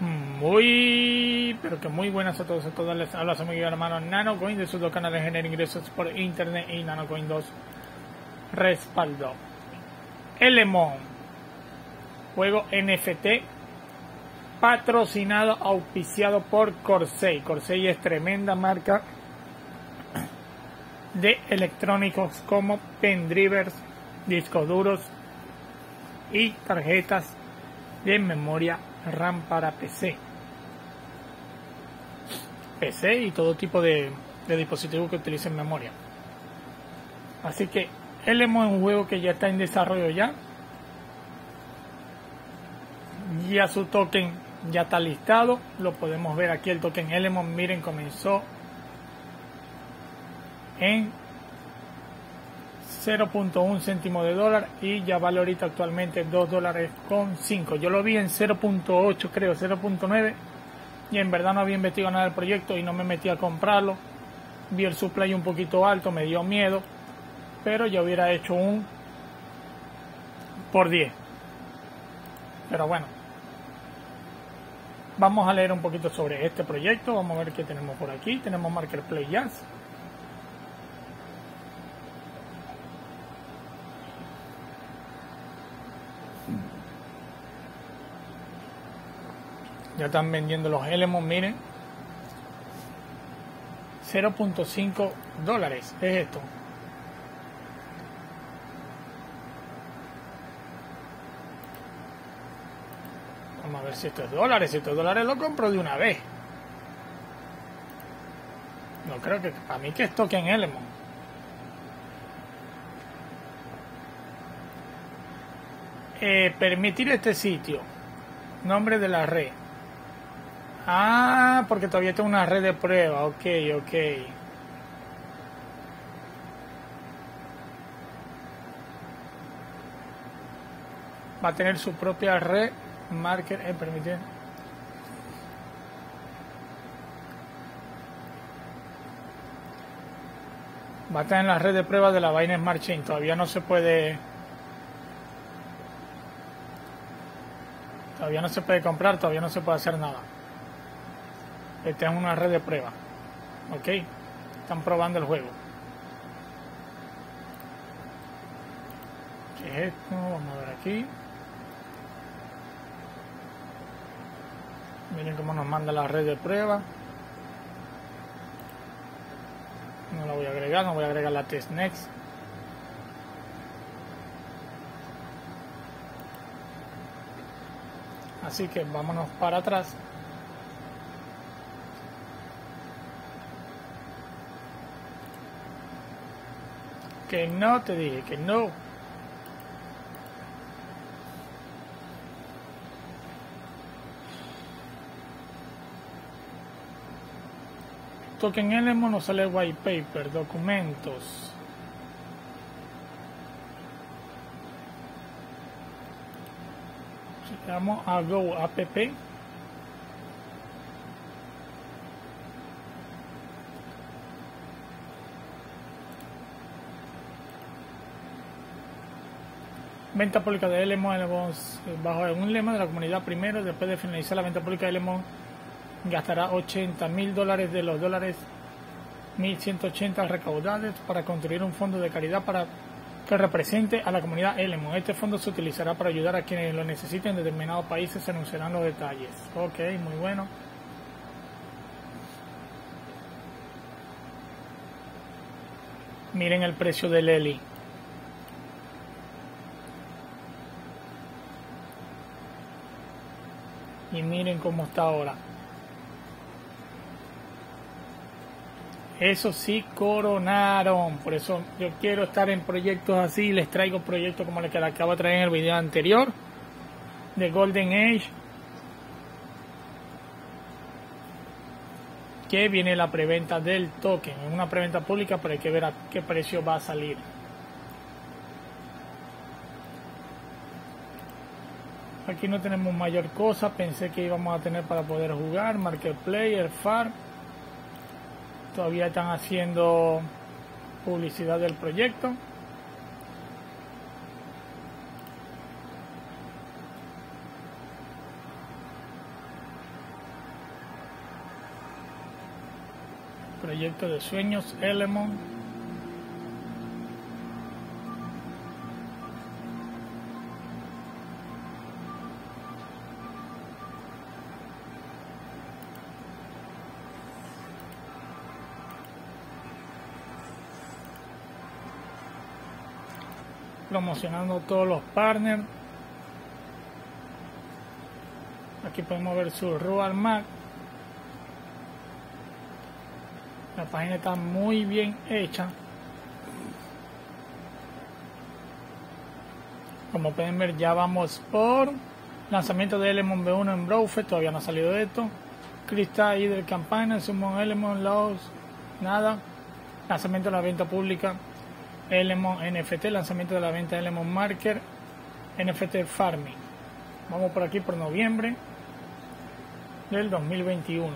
Muy, pero que muy buenas a todos, a todos les habla su amigo hermano NanoCoin de su dos canales de generar ingresos por internet y NanoCoin 2 respaldo. Elemon, juego NFT patrocinado, auspiciado por Corsair. Corsair es tremenda marca de electrónicos como pendrivers, discos duros y tarjetas de memoria RAM para PC. PC y todo tipo de, dispositivos que utilicen memoria. Así que Elemon es un juego que ya está en desarrollo ya. Ya su token ya está listado. Lo podemos ver aquí el token Elemon. Miren, comenzó en 0.1 céntimo de dólar y ya vale ahorita actualmente 2 dólares con 5. Yo lo vi en 0.8 creo, 0.9 y en verdad no había investigado nada del proyecto y no me metí a comprarlo. Vi el supply un poquito alto, me dio miedo, pero ya hubiera hecho un por 10. Pero bueno, vamos a leer un poquito sobre este proyecto, vamos a ver qué tenemos por aquí. Tenemos Marketplace Jazz Están vendiendo los Elements, miren. 0.5 dólares es esto. Vamos a ver si esto es dólares. Si esto es dólares lo compro de una vez. No creo que... A mí que es token Element. Eh, permitir este sitio. Nombre de la red. Ah, porque todavía tengo una red de prueba. Ok, ok. Va a tener su propia red. Market, eh, permitir. Va a estar en la red de prueba de la vaina Smart Chain. Todavía no se puede. Todavía no se puede comprar, todavía no se puede hacer nada. Esta es una red de prueba. Ok. Están probando el juego. ¿Qué es esto? Vamos a ver aquí. Miren cómo nos manda la red de prueba. No la voy a agregar, no voy a agregar la test next. Así que vámonos para atrás. Que no, te dije, que no. Token Element no sale white paper, documentos. A Go app. Venta pública de Elemon bajo un lema de la comunidad primero, después de finalizar la venta pública de Elemon gastará 80 mil dólares de los dólares 1180 recaudados para construir un fondo de caridad para que represente a la comunidad Elemon. Este fondo se utilizará para ayudar a quienes lo necesiten en determinados países, se anunciarán los detalles. Ok, muy bueno. Miren el precio del Eli. Y miren cómo está ahora. Eso sí coronaron. Por eso yo quiero estar en proyectos así. Les traigo proyectos como el que les acabo de traer en el video anterior. De Golden Age. Que viene la preventa del token. Es una preventa pública, pero hay que ver a qué precio va a salir. Aquí no tenemos mayor cosa, pensé que íbamos a tener para poder jugar, Market Player, FAR. Todavía están haciendo publicidad del proyecto. Proyecto de sueños, Elemon. Promocionando todos los partners. Aquí podemos ver su Royal Mac. La página está muy bien hecha. Como pueden ver ya vamos por lanzamiento de Elemon B1 en Browser, todavía no ha salido esto. Crystal Hydra Campaign, Summon Elemon, Laws, nada. Lanzamiento de la venta pública Elemon NFT, lanzamiento de la venta de Elemon Marker, NFT Farming. Vamos por aquí por noviembre del 2021.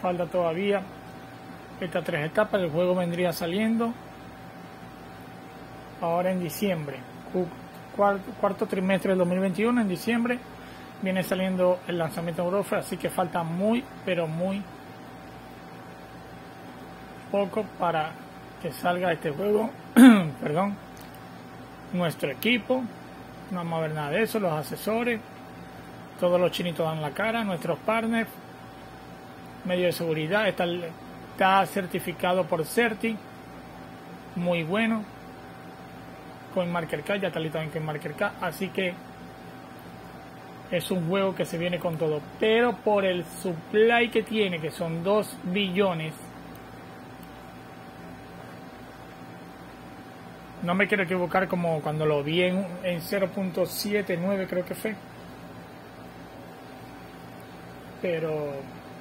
Falta todavía estas tres etapas. El juego vendría saliendo ahora en diciembre. Cuarto, trimestre del 2021, en diciembre, viene saliendo el lanzamiento de Europa, así que falta muy, pero muy poco para que salga este juego, perdón, nuestro equipo, no vamos a ver nada de eso, los asesores, todos los chinitos dan la cara, nuestros partners, medio de seguridad, está, certificado por Certi, muy bueno, con Marker K, ya está listo en Marker K, así que es un juego que se viene con todo, pero por el supply que tiene, que son 2 billones No me quiero equivocar como cuando lo vi en, en 0.79 creo que fue. Pero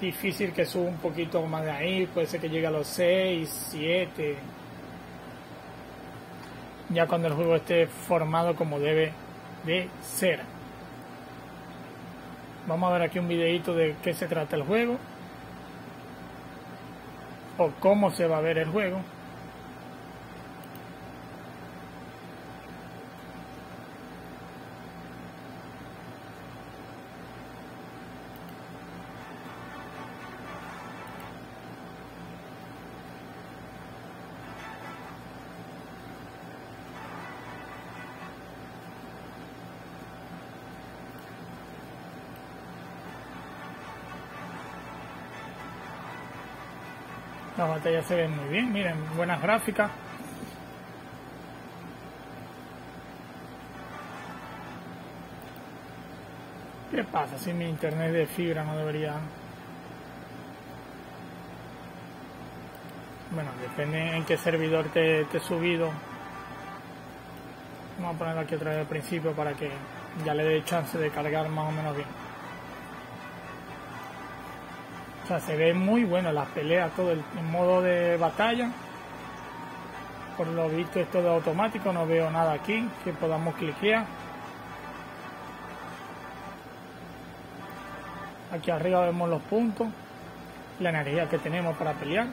difícil que suba un poquito más de ahí, puede ser que llegue a los 6, 7. Ya cuando el juego esté formado como debe de ser. Vamos a ver aquí un videito de qué se trata el juego. O cómo se va a ver el juego. La batalla se ve muy bien, miren, buenas gráficas. ¿Qué pasa si mi internet de fibra no debería? Bueno, depende en qué servidor te, te he subido. Vamos a ponerlo aquí otra vez al principio para que ya le dé chance de cargar más o menos bien se ve muy bueno las peleas, todo el, modo de batalla. Por lo visto es todo automático, no veo nada aquí que podamos cliquear. Aquí arriba vemos los puntos, la energía que tenemos para pelear.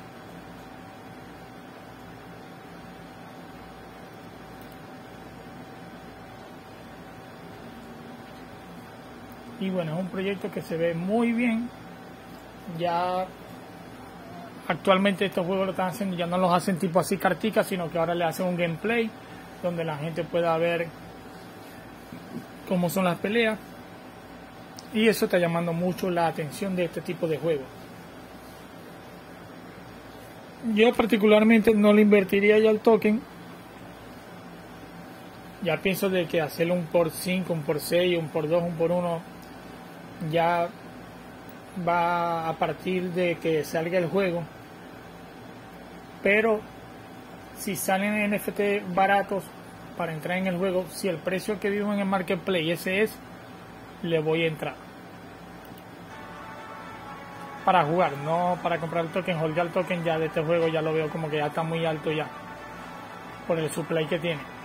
Y bueno, es un proyecto que se ve muy bien ya actualmente estos juegos lo están haciendo, ya no los hacen tipo así carticas, sino que ahora le hacen un gameplay donde la gente pueda ver cómo son las peleas. Y eso está llamando mucho la atención de este tipo de juegos. Yo particularmente no le invertiría ya el token. Ya pienso de que hacerlo un por 5, un por 6, un por 2, un por 1 ya va a partir de que salga el juego. Pero si salen NFT baratos para entrar en el juego, si el precio que vivo en el marketplace ese es, le voy a entrar. Para jugar, no para comprar el token, holgar el token ya de este juego ya lo veo como que ya está muy alto ya. Por el supply que tiene.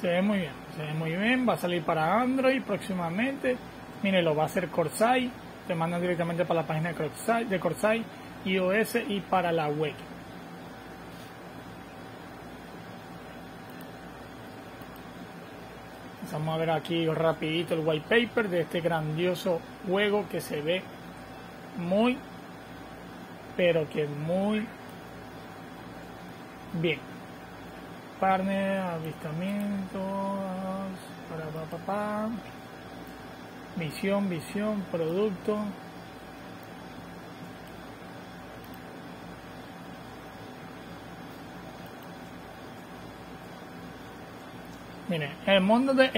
Se ve muy bien, se ve muy bien, va a salir para Android próximamente. Mire, lo va a hacer Corsair, te mandan directamente para la página de Corsair, de iOS y para la web. Vamos a ver aquí rapidito el white paper de este grandioso juego que se ve muy, pero que muy bien. Partner, avistamientos, para papá, visión, visión, producto. Miren, en el mundo de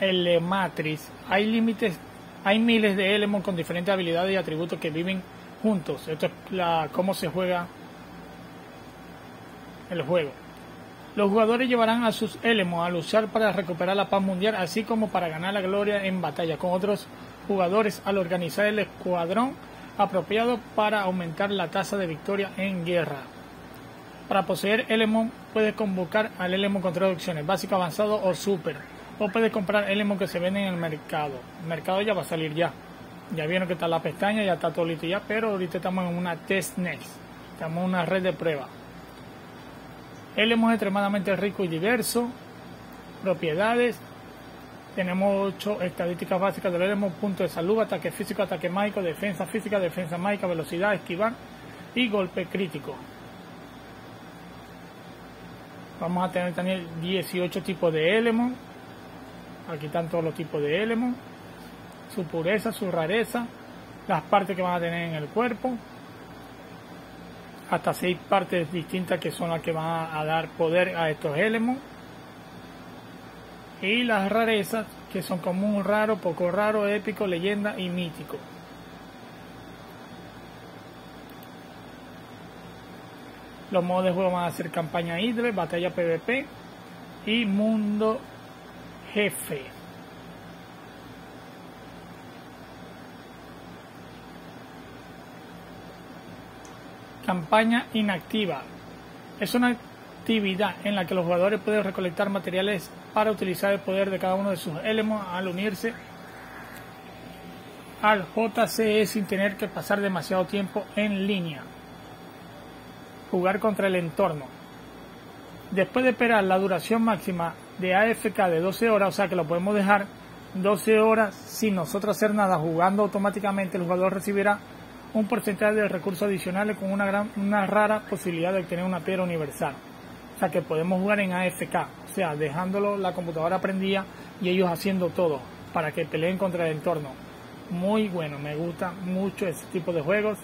Elematrix hay límites, hay miles de Elements con diferentes habilidades y atributos que viven juntos. Esto es la, cómo se juega el juego. Los jugadores llevarán a sus Elements a luchar para recuperar la paz mundial, así como para ganar la gloria en batalla con otros jugadores al organizar el escuadrón apropiado para aumentar la tasa de victoria en guerra. Para poseer Elemon puedes convocar al Elemon con tres opciones, básico, avanzado o super. O puedes comprar Elemon que se venden en el mercado. El mercado ya va a salir ya. Ya vieron que está la pestaña, ya está todo listo ya, pero ahorita estamos en una testnet. Estamos en una red de prueba. Elemon es extremadamente rico y diverso. Propiedades. Tenemos ocho estadísticas básicas del Elemon, punto de salud, ataque físico, ataque mágico, defensa física, defensa mágica, velocidad, esquivar y golpe crítico. Vamos a tener también 18 tipos de Elemon. Aquí están todos los tipos de Elemon. Su pureza, su rareza. Las partes que van a tener en el cuerpo. Hasta seis partes distintas que son las que van a dar poder a estos Elemon. Y las rarezas que son común, raro, poco raro, épico, leyenda y mítico. Los modos de juego van a ser campaña Hydre, batalla PvP y mundo jefe. Campaña inactiva. Es una actividad en la que los jugadores pueden recolectar materiales para utilizar el poder de cada uno de sus elementos al unirse al JCE sin tener que pasar demasiado tiempo en línea jugar contra el entorno. Después de esperar la duración máxima de AFK de 12 horas, o sea que lo podemos dejar 12 horas sin nosotros hacer nada, jugando automáticamente, el jugador recibirá un porcentaje de recursos adicionales con una, gran, una rara posibilidad de obtener una piedra universal. O sea que podemos jugar en AFK, o sea, dejándolo la computadora prendida y ellos haciendo todo para que peleen contra el entorno. Muy bueno, me gusta mucho ese tipo de juegos.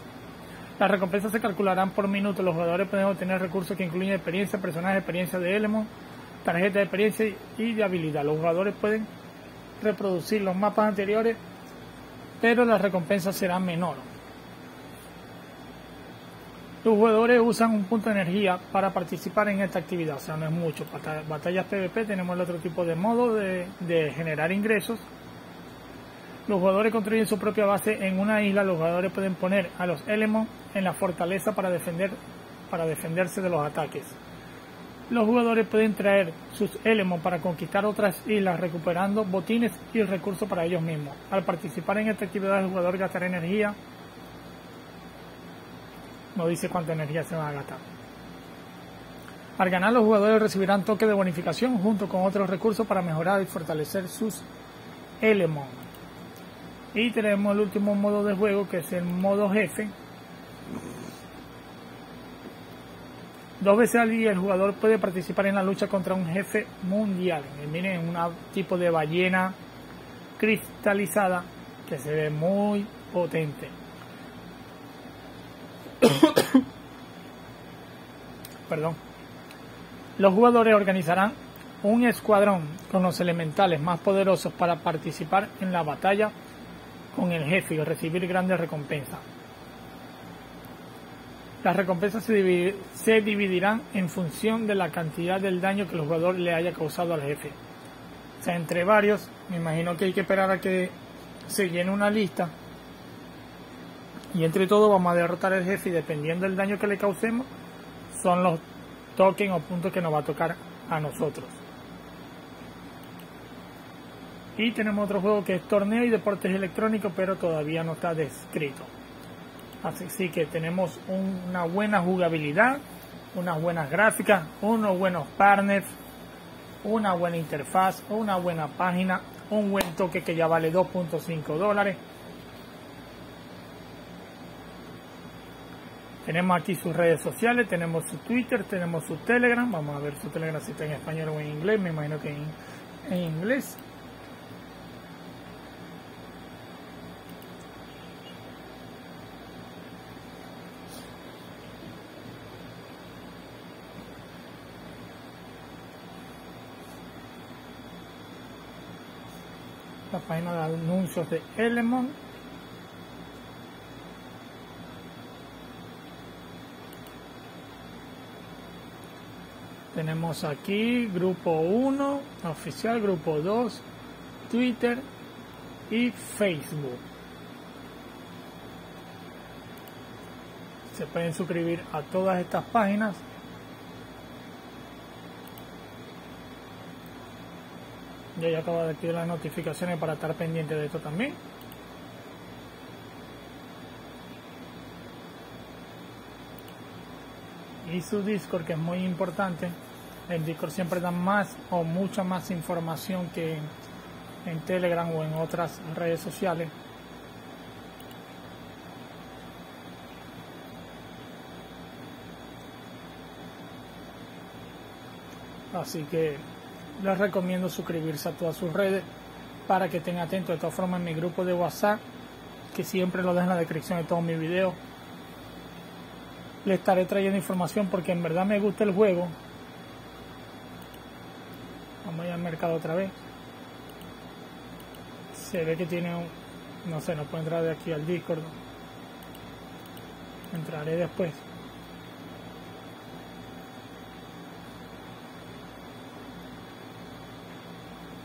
Las recompensas se calcularán por minuto. Los jugadores pueden obtener recursos que incluyen experiencia, personaje, experiencia de Elemon, tarjeta de experiencia y de habilidad. Los jugadores pueden reproducir los mapas anteriores, pero las recompensas serán menores. Los jugadores usan un punto de energía para participar en esta actividad, o sea, no es mucho. Batallas PvP tenemos el otro tipo de modo de, de generar ingresos los jugadores construyen su propia base en una isla. Los jugadores pueden poner a los Elements en la fortaleza para, defender, para defenderse de los ataques. Los jugadores pueden traer sus Elements para conquistar otras islas recuperando botines y recursos para ellos mismos. Al participar en esta actividad el jugador gastará energía. No dice cuánta energía se va a gastar. Al ganar los jugadores recibirán toques de bonificación junto con otros recursos para mejorar y fortalecer sus Elements. Y tenemos el último modo de juego que es el modo jefe. Dos veces al día el jugador puede participar en la lucha contra un jefe mundial. miren, un tipo de ballena cristalizada que se ve muy potente. Perdón. Los jugadores organizarán un escuadrón con los elementales más poderosos para participar en la batalla con el jefe y recibir grandes recompensas. Las recompensas se, dividirán en función de la cantidad del daño que el jugador le haya causado al jefe. O sea, entre varios, me imagino que hay que esperar a que se llene una lista. Y entre todo vamos a derrotar al jefe y dependiendo del daño que le causemos, son los tokens o puntos que nos va a tocar a nosotros. Y tenemos otro juego que es torneo y deportes electrónicos, pero todavía no está descrito. Así que tenemos una buena jugabilidad, unas buenas gráficas, unos buenos partners, una buena interfaz, una buena página, un buen toque que ya vale 2.5 dólares. Tenemos aquí sus redes sociales, tenemos su Twitter, tenemos su Telegram. Vamos a ver su Telegram si está en español o en inglés. Me imagino que en inglés. la página de anuncios de Elemon. Tenemos aquí grupo 1, oficial, grupo 2, Twitter y Facebook. Se pueden suscribir a todas estas páginas Yo ya acabo de activar las notificaciones para estar pendiente de esto también. Y su Discord, que es muy importante. El Discord siempre da más o mucha más información que en Telegram o en otras redes sociales. Así que les recomiendo suscribirse a todas sus redes para que estén atentos. De todas formas, en mi grupo de WhatsApp, que siempre lo dejo en la descripción de todos mis videos, le estaré trayendo información porque en verdad me gusta el juego. Vamos a al mercado otra vez. Se ve que tiene un... No sé, no puedo entrar de aquí al Discord. Entraré después.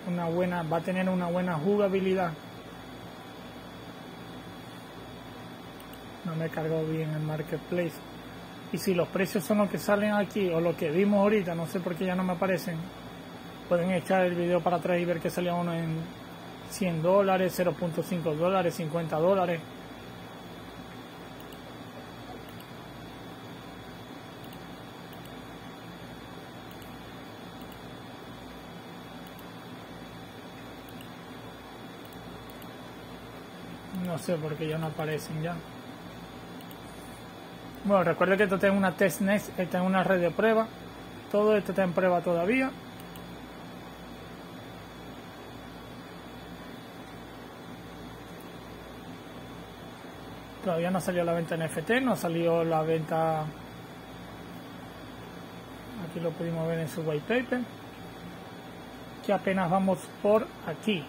una buena, va a tener una buena jugabilidad. No me cargó bien el marketplace. Y si los precios son los que salen aquí o lo que vimos ahorita, no sé por qué ya no me aparecen, pueden echar el video para atrás y ver que salía uno en 100 dólares, 0.5 dólares, 50 dólares. No sé por qué ya no aparecen ya. Bueno, recuerde que esto en una testnet, está en una red de prueba. Todo esto está en prueba todavía. Todavía no salió la venta NFT, no salió la venta. Aquí lo pudimos ver en su white paper. Que apenas vamos por aquí.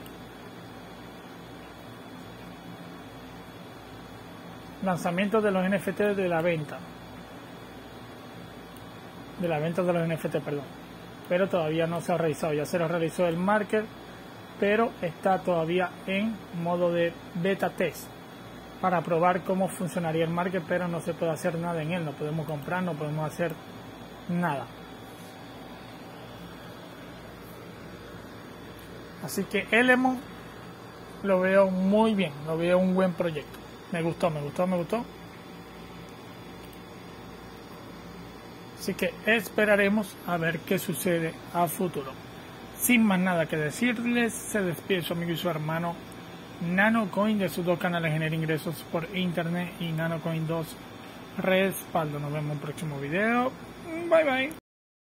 lanzamiento de los NFT de la venta. De la venta de los NFT, perdón. Pero todavía no se ha realizado. Ya se lo realizó el market, pero está todavía en modo de beta test para probar cómo funcionaría el market, pero no se puede hacer nada en él. No podemos comprar, no podemos hacer nada. Así que Elemon lo veo muy bien, lo veo un buen proyecto. Me gustó, me gustó, me gustó. Así que esperaremos a ver qué sucede a futuro. Sin más nada que decirles, se despide su amigo y su hermano NanoCoin de sus dos canales Genera Ingresos por Internet y NanoCoin 2 Respaldo. Nos vemos en un próximo video. Bye bye.